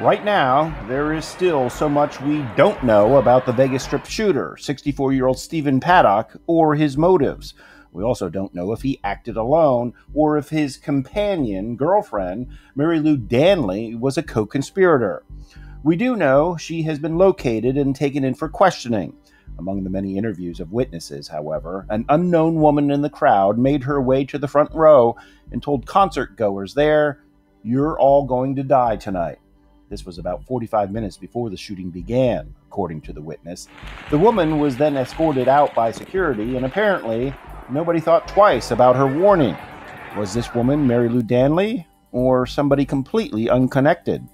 Right now, there is still so much we don't know about the Vegas Strip shooter, 64 year old Stephen Paddock, or his motives. We also don't know if he acted alone or if his companion, girlfriend, Marilou Danley, was a co conspirator. We do know she has been located and taken in for questioning. Among the many interviews of witnesses, however, an unknown woman in the crowd made her way to the front row and told concert goers there, You're all going to die tonight. This was about 45 minutes before the shooting began, according to the witness. The woman was then escorted out by security, and apparently, nobody thought twice about her warning. Was this woman Marilou Danley, or somebody completely unconnected?